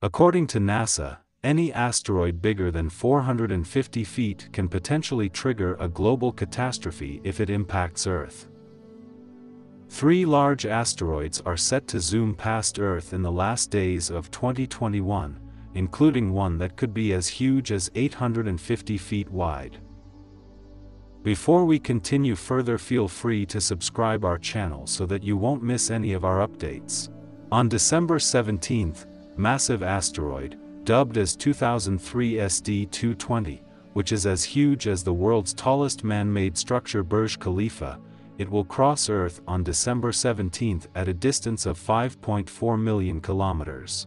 According to NASA, any asteroid bigger than 450 feet can potentially trigger a global catastrophe if it impacts Earth. Three large asteroids are set to zoom past Earth in the last days of 2021, including one that could be as huge as 850 feet wide. Before we continue further feel free to subscribe our channel so that you won't miss any of our updates. On December 17th, massive asteroid, dubbed as 2003 SD220, which is as huge as the world's tallest man-made structure Burj Khalifa, it will cross Earth on December 17 at a distance of 5.4 million kilometers.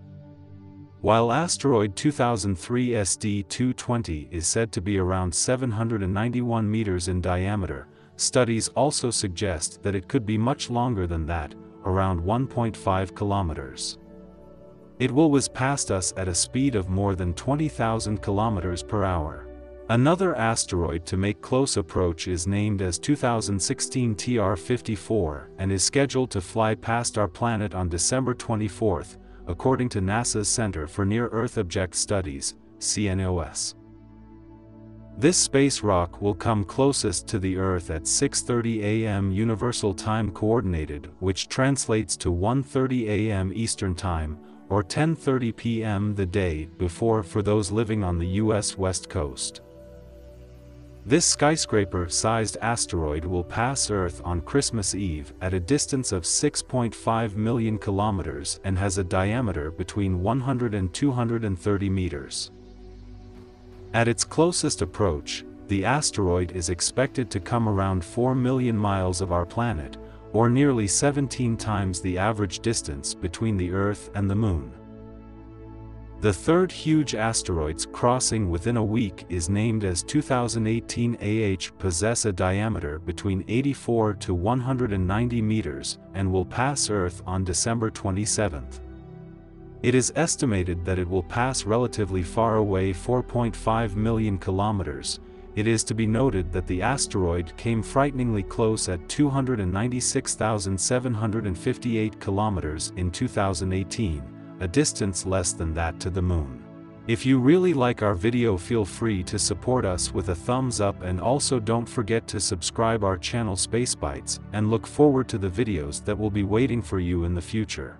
While asteroid 2003 SD220 is said to be around 791 meters in diameter, studies also suggest that it could be much longer than that, around 1.5 kilometers. It will whiz past us at a speed of more than 20,000 kilometers per hour. Another asteroid to make close approach is named as 2016 TR-54 and is scheduled to fly past our planet on December 24, according to NASA's Center for Near-Earth Object Studies, CNEOS. This space rock will come closest to the Earth at 6.30 am Universal Time Coordinated which translates to 1.30 am Eastern Time, or 10.30 p.m. the day before for those living on the U.S. West Coast. This skyscraper-sized asteroid will pass Earth on Christmas Eve at a distance of 6.5 million kilometers and has a diameter between 100 and 230 meters. At its closest approach, the asteroid is expected to come around 4 million miles of our planet, or nearly 17 times the average distance between the Earth and the Moon. The third huge asteroids crossing within a week is named as 2018 AH possess a diameter between 84 to 190 meters and will pass Earth on December 27. It is estimated that it will pass relatively far away 4.5 million kilometers, it is to be noted that the asteroid came frighteningly close at 296,758 kilometers in 2018, a distance less than that to the moon. If you really like our video feel free to support us with a thumbs up and also don't forget to subscribe our channel Space Bytes and look forward to the videos that will be waiting for you in the future.